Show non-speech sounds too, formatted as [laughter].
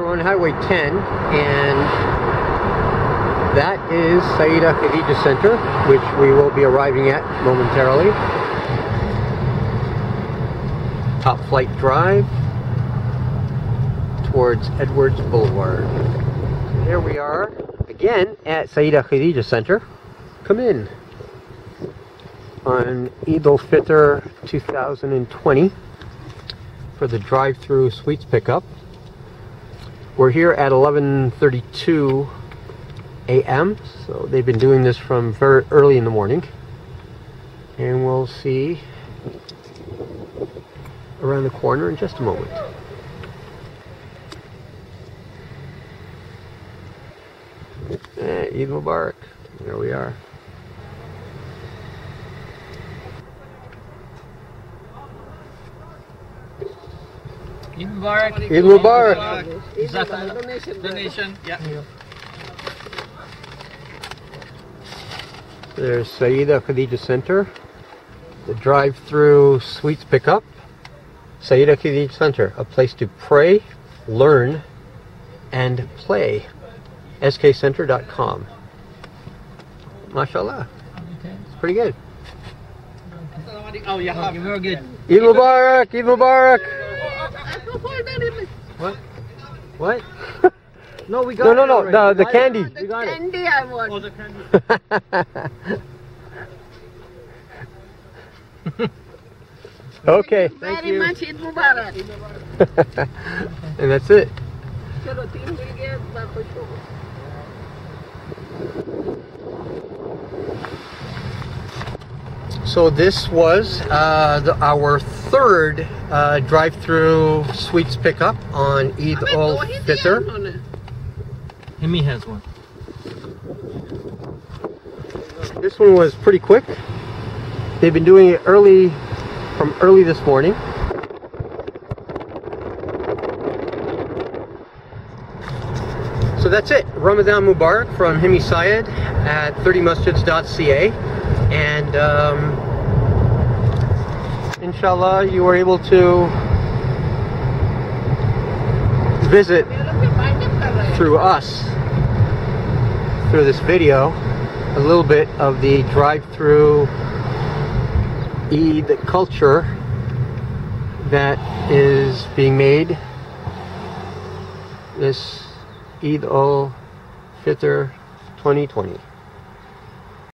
We're on Highway 10 and that is Sayeda Khadija Center, which we will be arriving at momentarily. Top Flight Drive towards Edwards Boulevard. Here we are again at Sayeda Khadija Center. Come in on Eid al-Fitr 2020 for the drive-through sweets pickup. We're here at 11:32 a.m. So they've been doing this from very early in the morning, and we'll see around the corner in just a moment. Eh, Mubarak. There we are. Eid Mubarak. Eid Mubarak. Zakat donation. Donation. Yeah. There's Sayeda Khadija Center, the drive-through sweets pickup. Sayeda Khadija Center, a place to pray, learn, and play. skcenter.com. Mashallah. It's pretty good. Oh yeah. Okay, very good. Eid Mubarak! Eid Mubarak! What? What? [laughs] No, we got No, no, it no, already. the, the got candy. it. We got it. Candy I want. Oh, the candy. [laughs] okay. Thank you Very much Eid Mubarak. and that's it. So this was uh, the, our third uh, drive-through sweets pickup on Eid al Fitr. Hemi has one. This one was pretty quick. They've been doing it early, from early this morning. So that's it. Ramadan Mubarak from Himy Syed at 30masjids.ca. And um, inshallah, you are able to visit through us, through this video, a little bit of the drive through Eid culture that is being made. This Eid al-Fitr 2020.